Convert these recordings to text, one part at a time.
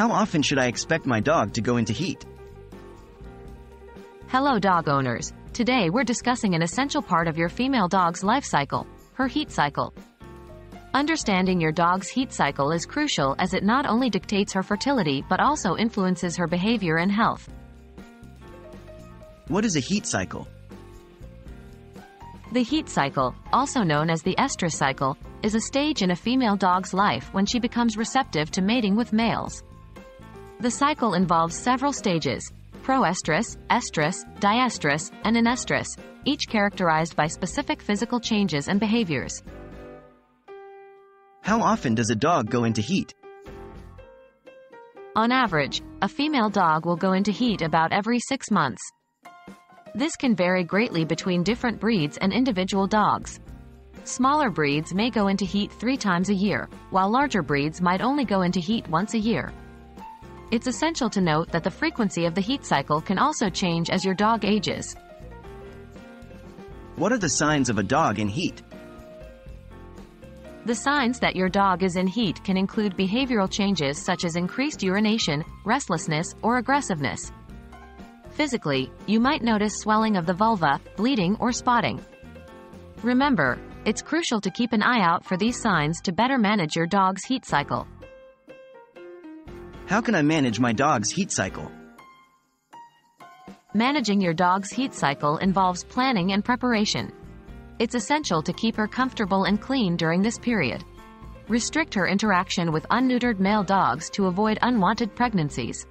How often should I expect my dog to go into heat? Hello dog owners. Today we're discussing an essential part of your female dog's life cycle, her heat cycle. Understanding your dog's heat cycle is crucial as it not only dictates her fertility but also influences her behavior and health. What is a heat cycle? The heat cycle, also known as the estrus cycle, is a stage in a female dog's life when she becomes receptive to mating with males. The cycle involves several stages, proestrus, estrus, diestrus, and anestrus, each characterized by specific physical changes and behaviors. How often does a dog go into heat? On average, a female dog will go into heat about every six months. This can vary greatly between different breeds and individual dogs. Smaller breeds may go into heat three times a year, while larger breeds might only go into heat once a year. It's essential to note that the frequency of the heat cycle can also change as your dog ages. What are the signs of a dog in heat? The signs that your dog is in heat can include behavioral changes such as increased urination, restlessness, or aggressiveness. Physically, you might notice swelling of the vulva, bleeding, or spotting. Remember, it's crucial to keep an eye out for these signs to better manage your dog's heat cycle. How can I manage my dog's heat cycle? Managing your dog's heat cycle involves planning and preparation. It's essential to keep her comfortable and clean during this period. Restrict her interaction with unneutered male dogs to avoid unwanted pregnancies.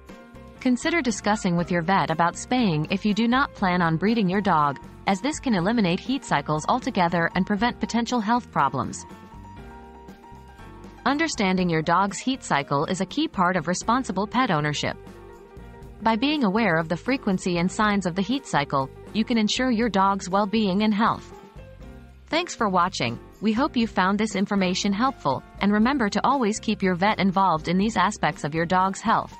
Consider discussing with your vet about spaying if you do not plan on breeding your dog, as this can eliminate heat cycles altogether and prevent potential health problems. Understanding your dog's heat cycle is a key part of responsible pet ownership. By being aware of the frequency and signs of the heat cycle, you can ensure your dog's well-being and health. Thanks for watching. We hope you found this information helpful, and remember to always keep your vet involved in these aspects of your dog's health.